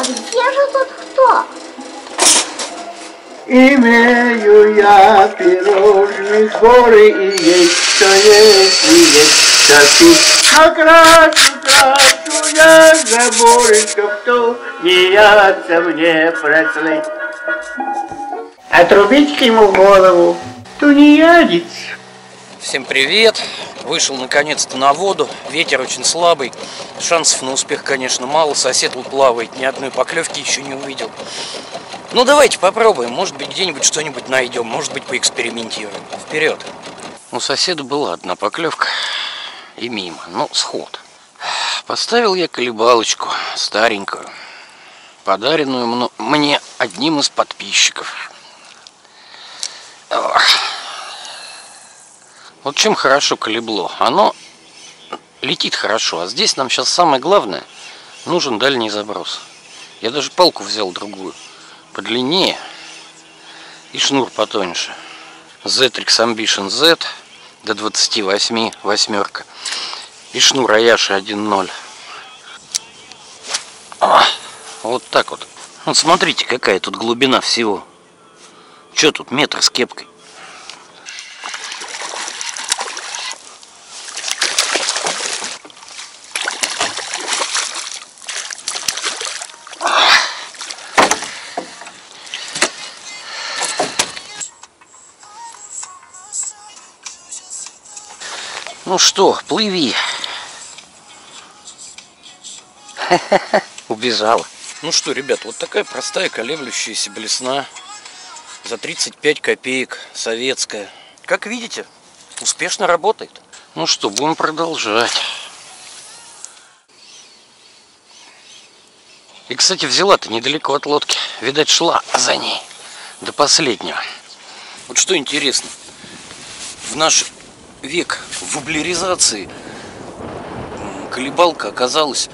А где же тут кто? Имею я пирожные сборы и есть что есть, и есть что пить. А крачу, крачу я заборышком, то не яйца мне прослыть. Отрубить к ему голову, то не ядец. Всем привет! Вышел наконец-то на воду. Ветер очень слабый. Шансов на успех, конечно, мало. Сосед вот плавает, ни одной поклевки еще не увидел. Ну давайте попробуем. Может быть где-нибудь что-нибудь найдем. Может быть поэкспериментируем. Вперед! У соседа была одна поклевка. И мимо. Ну, сход. Поставил я колебалочку старенькую. Подаренную мне одним из подписчиков. Ох. Вот чем хорошо колебло. Оно летит хорошо. А здесь нам сейчас самое главное, нужен дальний заброс. Я даже палку взял другую, подлиннее и шнур потоньше. Zetrix Ambition Z до 28 восьмерка. И шнур Аяши 1.0. Вот так вот. Вот смотрите, какая тут глубина всего. Что тут метр с кепкой? Ну что, плыви. Убежала. Ну что, ребят, вот такая простая колеблющаяся блесна. За 35 копеек, советская. Как видите, успешно работает. Ну что, будем продолжать. И, кстати, взяла-то недалеко от лодки. Видать, шла за ней до последнего. Вот что интересно. В наш век воблеризации колебалка оказалась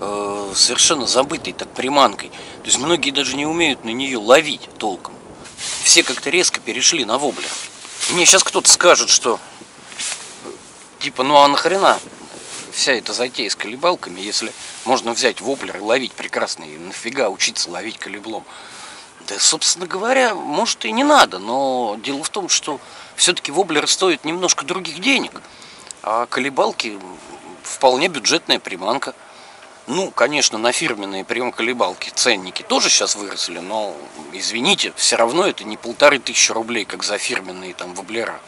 э, совершенно забытой так приманкой. То есть многие даже не умеют на нее ловить толком. Все как-то резко перешли на воблер. Мне сейчас кто-то скажет, что типа, ну а нахрена вся эта затея с колебалками, если можно взять воблер и ловить прекрасно, и нафига учиться ловить колеблом? Да, собственно говоря, может и не надо, но дело в том, что все-таки воблеры стоят немножко других денег, а колебалки вполне бюджетная приманка. Ну, конечно, на фирменные прием-колебалки ценники тоже сейчас выросли, но, извините, все равно это не полторы тысячи рублей, как за фирменные там воблера.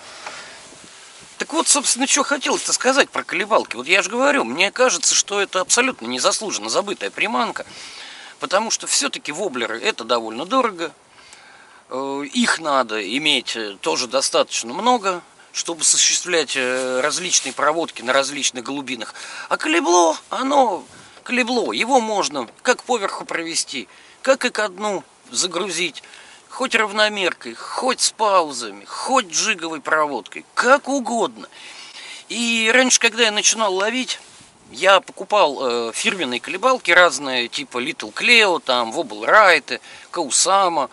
Так вот, собственно, что хотелось-то сказать про колебалки. Вот я же говорю, мне кажется, что это абсолютно незаслуженно забытая приманка, потому что все-таки воблеры это довольно дорого, Э, их надо иметь э, тоже достаточно много, чтобы осуществлять э, различные проводки на различных глубинах. А колебло, оно колебло, его можно как поверху провести, как и ко дну загрузить, хоть равномеркой, хоть с паузами, хоть джиговой проводкой, как угодно. И раньше, когда я начинал ловить, я покупал э, фирменные колебалки разные, типа Little Cleo, там, Wobble Right, Каусама,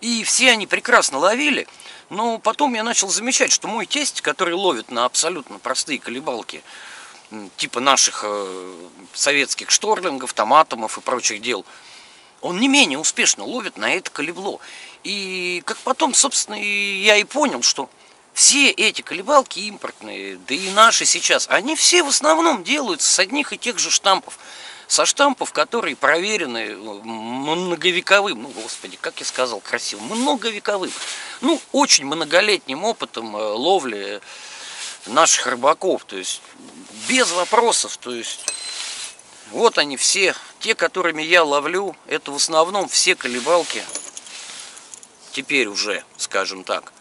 и все они прекрасно ловили. Но потом я начал замечать, что мой тесть, который ловит на абсолютно простые колебалки, типа наших э, советских шторлингов, томатомов и прочих дел, он не менее успешно ловит на это колебло. И как потом, собственно, я и понял, что все эти колебалки импортные, да и наши сейчас, они все в основном делаются с одних и тех же штампов. Со штампов, которые проверены э, многовековым, ну, господи, как я сказал красиво, многовековым, ну, очень многолетним опытом э, ловли наших рыбаков, то есть без вопросов, то есть вот они все, те, которыми я ловлю, это в основном все колебалки, теперь уже, скажем так,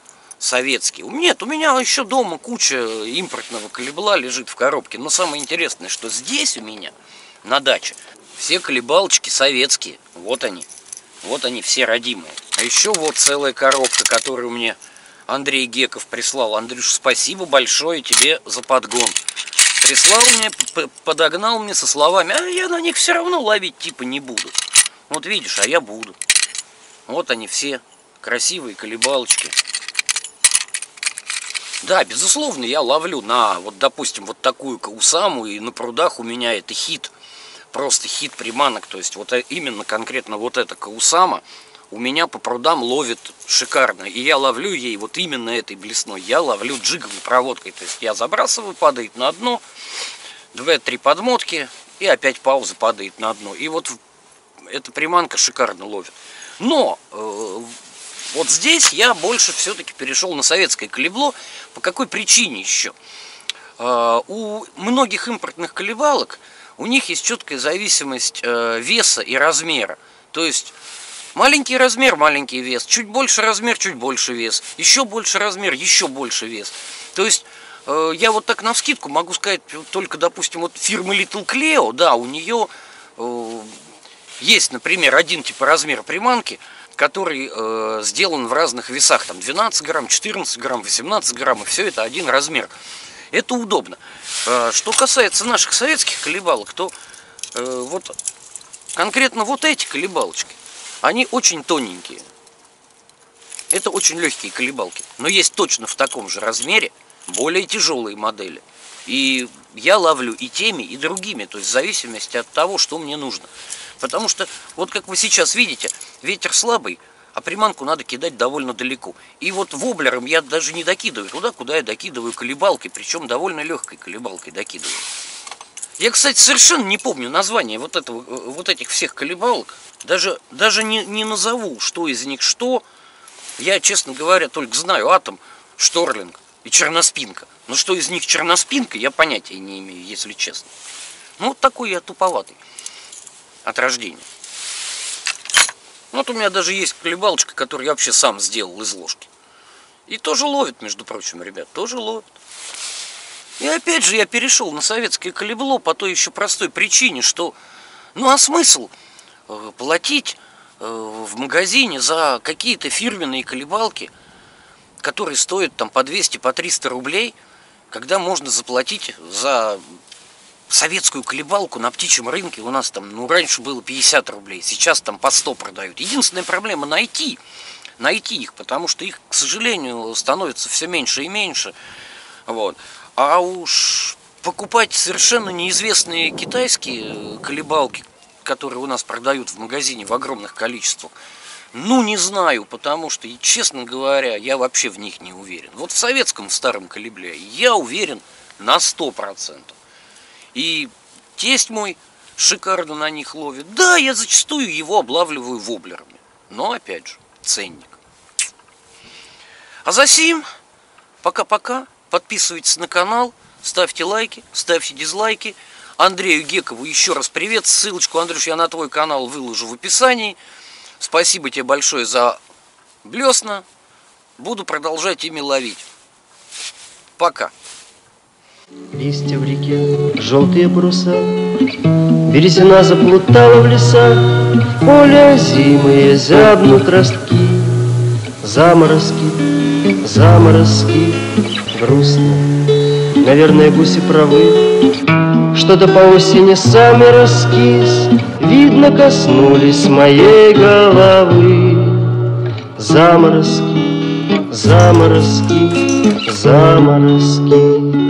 советские. Нет, у меня еще дома куча импортного колебла лежит в коробке, но самое интересное, что здесь у меня – на даче. Все колебалочки советские. Вот они. Вот они все родимые. А еще вот целая коробка, которую мне Андрей Геков прислал. Андрюш, спасибо большое тебе за подгон. Прислал мне, подогнал мне со словами, а я на них все равно ловить типа не буду. Вот видишь, а я буду. Вот они все, красивые колебалочки. Да, безусловно, я ловлю на, вот, допустим, вот такую каусаму, и на прудах у меня это хит просто хит приманок. То есть вот э, именно конкретно вот эта Каусама у меня по прудам ловит шикарно. И я ловлю ей вот именно этой блесной. Я ловлю джиговой проводкой. То есть я забрасываю, падает на дно, две-три подмотки, и опять пауза падает на дно. И вот эта приманка шикарно ловит. Но э, вот здесь я больше все-таки перешел на советское колебло. По какой причине еще? Э, у многих импортных колебалок у них есть четкая зависимость э, веса и размера. То есть маленький размер, маленький вес, чуть больше размер, чуть больше вес, еще больше размер, еще больше вес. То есть э, я вот так на вскидку могу сказать, только, допустим, вот фирмы Little Cleo, да, у нее есть, например, один типа размер приманки, который э, сделан в разных весах, там 12 грамм, 14 грамм, 18 грамм, и все это один размер. Это удобно. Э, что касается наших советских колебалок, то э, вот конкретно вот эти колебалочки, они очень тоненькие. Это очень легкие колебалки. Но есть точно в таком же размере более тяжелые модели. И я ловлю и теми, и другими, то есть в зависимости от того, что мне нужно. Потому что, вот как вы сейчас видите, ветер слабый, а приманку надо кидать довольно далеко. И вот воблером я даже не докидываю туда, куда я докидываю колебалкой, причем довольно легкой колебалкой докидываю. Я, кстати, совершенно не помню название вот, этого, вот этих всех колебалок. Даже, даже не, не назову, что из них что. Я, честно говоря, только знаю атом, шторлинг и черноспинка. Но что из них черноспинка, я понятия не имею, если честно. Ну, вот такой я туповатый от рождения. Вот у меня даже есть колебалочка, которую я вообще сам сделал из ложки. И тоже ловит, между прочим, ребят, тоже ловит. И опять же я перешел на советское колебло по той еще простой причине, что ну а смысл э, платить э, в магазине за какие-то фирменные колебалки, которые стоят там по 200, по 300 рублей, когда можно заплатить за советскую колебалку на птичьем рынке у нас там, ну, раньше было 50 рублей, сейчас там по 100 продают. Единственная проблема найти, найти их, потому что их, к сожалению, становится все меньше и меньше. Вот. А уж покупать совершенно неизвестные китайские колебалки, которые у нас продают в магазине в огромных количествах, ну, не знаю, потому что, честно говоря, я вообще в них не уверен. Вот в советском старом калибле я уверен на 100%. И тесть мой шикарно на них ловит. Да, я зачастую его облавливаю воблерами. Но, опять же, ценник. А за сим, пока-пока, подписывайтесь на канал, ставьте лайки, ставьте дизлайки. Андрею Гекову еще раз привет. Ссылочку, Андрюш, я на твой канал выложу в описании. Спасибо тебе большое за блесна. Буду продолжать ими ловить. Пока. Листья в реке, желтые паруса, Березина заплутала в леса, В поле зимы зябнут ростки, Заморозки, заморозки, грустно. Наверное, гуси правы, Что-то по осени сами раскис, Видно, коснулись моей головы. Заморозки, заморозки, заморозки.